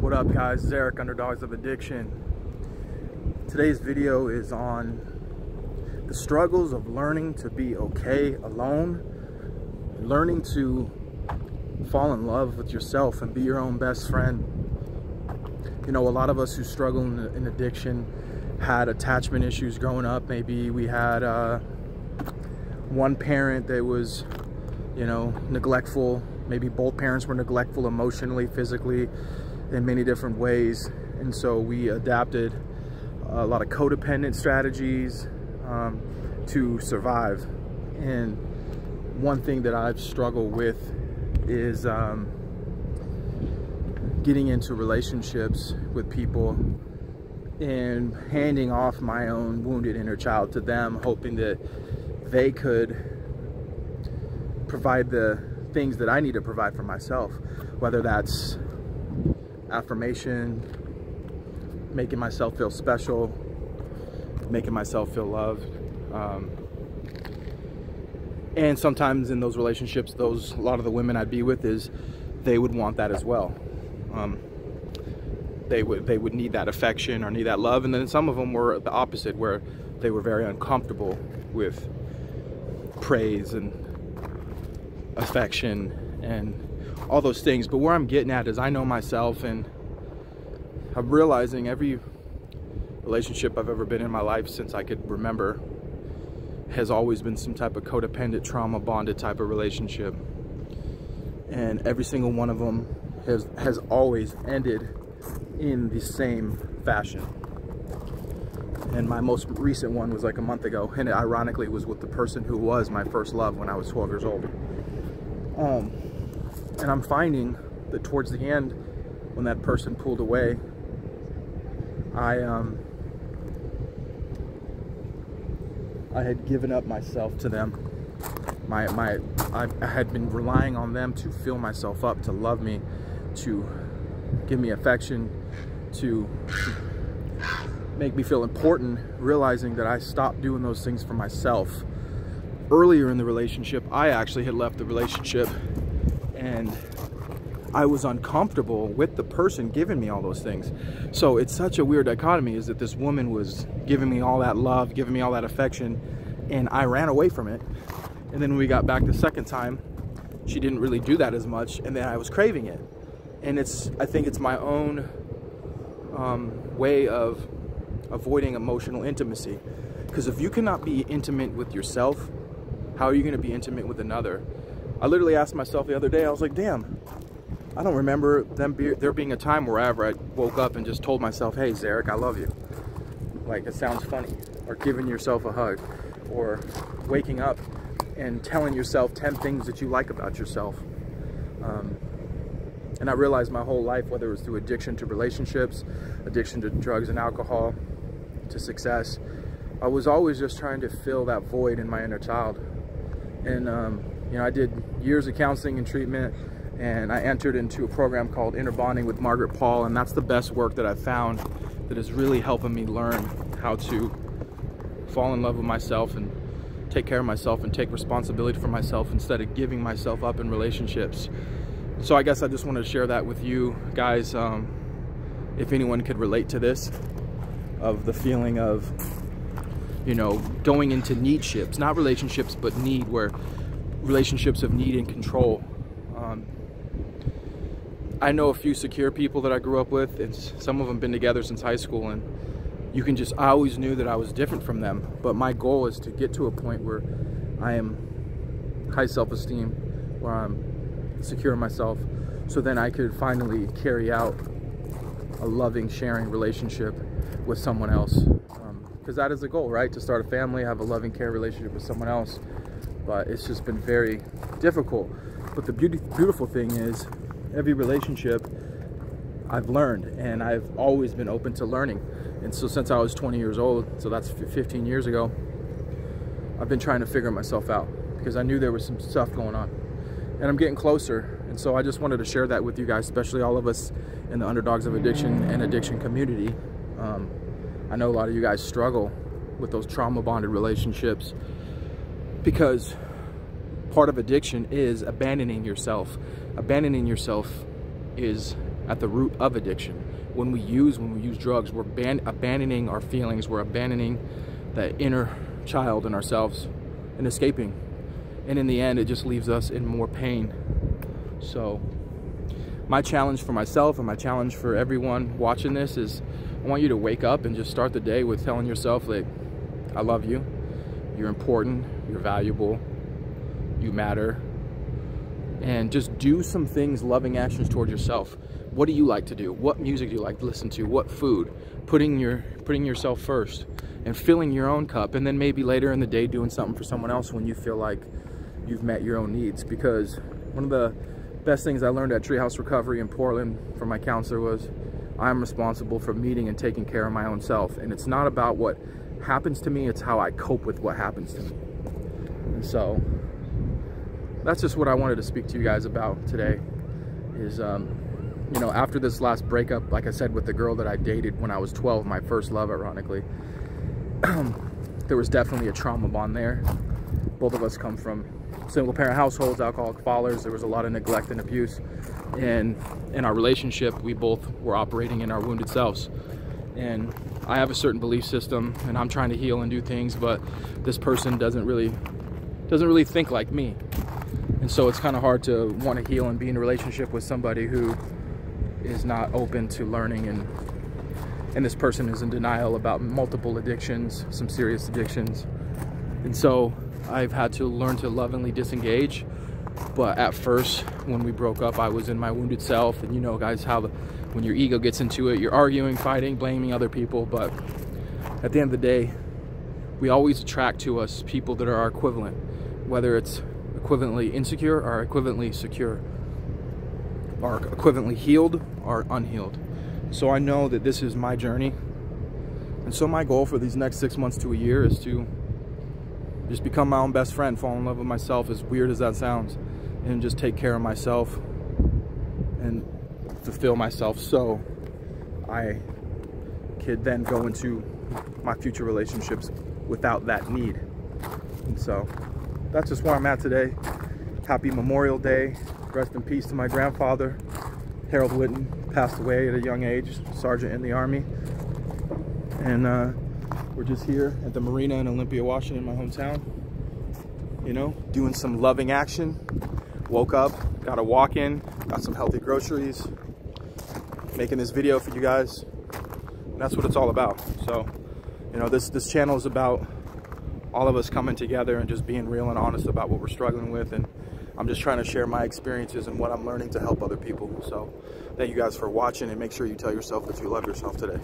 What up guys, it's Eric, Underdogs of Addiction. Today's video is on the struggles of learning to be okay alone, learning to fall in love with yourself and be your own best friend. You know, a lot of us who struggle in, in addiction had attachment issues growing up. Maybe we had uh, one parent that was, you know, neglectful. Maybe both parents were neglectful emotionally, physically, in many different ways. And so we adapted a lot of codependent strategies um, to survive. And one thing that I've struggled with is um, getting into relationships with people and handing off my own wounded inner child to them, hoping that they could provide the things that I need to provide for myself, whether that's affirmation, making myself feel special, making myself feel loved. Um, and sometimes in those relationships, those a lot of the women I'd be with is they would want that as well. Um, they would they would need that affection or need that love, and then some of them were the opposite, where they were very uncomfortable with praise and affection and all those things. But where I'm getting at is I know myself and I'm realizing every relationship I've ever been in my life since I could remember has always been some type of codependent, trauma bonded type of relationship. And every single one of them has, has always ended in the same fashion. And my most recent one was like a month ago, and it ironically was with the person who was my first love when I was 12 years old. Um, and I'm finding that towards the end, when that person pulled away, I um, I had given up myself to them. My my I, I had been relying on them to fill myself up, to love me, to give me affection, to, to make me feel important, realizing that I stopped doing those things for myself. Earlier in the relationship, I actually had left the relationship and I was uncomfortable with the person giving me all those things. So it's such a weird dichotomy is that this woman was giving me all that love, giving me all that affection, and I ran away from it. And then when we got back the second time, she didn't really do that as much, and then I was craving it. And it's, I think it's my own um, way of avoiding emotional intimacy. Because if you cannot be intimate with yourself, how are you going to be intimate with another? I literally asked myself the other day, I was like, damn, I don't remember them be, there being a time where ever I woke up and just told myself, hey, Zarek, I love you. Like, it sounds funny. Or giving yourself a hug. Or waking up and telling yourself 10 things that you like about yourself. Um, and I realized my whole life, whether it was through addiction to relationships, addiction to drugs and alcohol, to success, I was always just trying to fill that void in my inner child. And, um, you know, I did years of counseling and treatment, and I entered into a program called Inner Bonding with Margaret Paul, and that's the best work that I've found that is really helping me learn how to fall in love with myself and take care of myself and take responsibility for myself instead of giving myself up in relationships so I guess I just wanted to share that with you guys. Um, if anyone could relate to this, of the feeling of, you know, going into need ships, not relationships, but need, where relationships of need and control. Um, I know a few secure people that I grew up with, and some of them been together since high school, and you can just, I always knew that I was different from them, but my goal is to get to a point where I am high self-esteem, where I'm secure in myself so then I could finally carry out a loving, sharing relationship with someone else. Because um, that is the goal, right? To start a family, have a loving, care relationship with someone else. But it's just been very difficult. But the beauty, beautiful thing is, every relationship I've learned, and I've always been open to learning. And so since I was 20 years old, so that's 15 years ago, I've been trying to figure myself out because I knew there was some stuff going on and I'm getting closer. And so I just wanted to share that with you guys, especially all of us in the underdogs of addiction and addiction community. Um, I know a lot of you guys struggle with those trauma bonded relationships because part of addiction is abandoning yourself. Abandoning yourself is at the root of addiction. When we use, when we use drugs, we're abandoning our feelings, we're abandoning that inner child in ourselves and escaping. And in the end, it just leaves us in more pain. So my challenge for myself and my challenge for everyone watching this is I want you to wake up and just start the day with telling yourself like, I love you, you're important, you're valuable, you matter, and just do some things, loving actions towards yourself. What do you like to do? What music do you like to listen to? What food? Putting your putting yourself first and filling your own cup and then maybe later in the day doing something for someone else when you feel like you've met your own needs because one of the best things I learned at Treehouse Recovery in Portland from my counselor was I'm responsible for meeting and taking care of my own self and it's not about what happens to me, it's how I cope with what happens to me. And so that's just what I wanted to speak to you guys about today is, um, you know, after this last breakup, like I said, with the girl that I dated when I was 12, my first love, ironically, there was definitely a trauma bond there. Both of us come from single parent households, alcoholic fathers. There was a lot of neglect and abuse. And in our relationship, we both were operating in our wounded selves. And I have a certain belief system and I'm trying to heal and do things, but this person doesn't really doesn't really think like me. And so it's kind of hard to want to heal and be in a relationship with somebody who is not open to learning and and this person is in denial about multiple addictions, some serious addictions. And so I've had to learn to lovingly disengage. But at first, when we broke up, I was in my wounded self. And you know, guys, how the, when your ego gets into it, you're arguing, fighting, blaming other people. But at the end of the day, we always attract to us people that are our equivalent, whether it's equivalently insecure or equivalently secure, or equivalently healed or unhealed. So I know that this is my journey. And so my goal for these next six months to a year is to just become my own best friend, fall in love with myself, as weird as that sounds, and just take care of myself and fulfill myself so I could then go into my future relationships without that need. And so that's just where I'm at today. Happy Memorial Day. Rest in peace to my grandfather, Harold Witten, passed away at a young age, sergeant in the Army. And uh, we're just here at the marina in Olympia, Washington, my hometown. You know, doing some loving action. Woke up, got a walk in, got some healthy groceries, making this video for you guys. And that's what it's all about. So, you know, this, this channel is about all of us coming together and just being real and honest about what we're struggling with. And I'm just trying to share my experiences and what I'm learning to help other people. So thank you guys for watching and make sure you tell yourself that you love yourself today.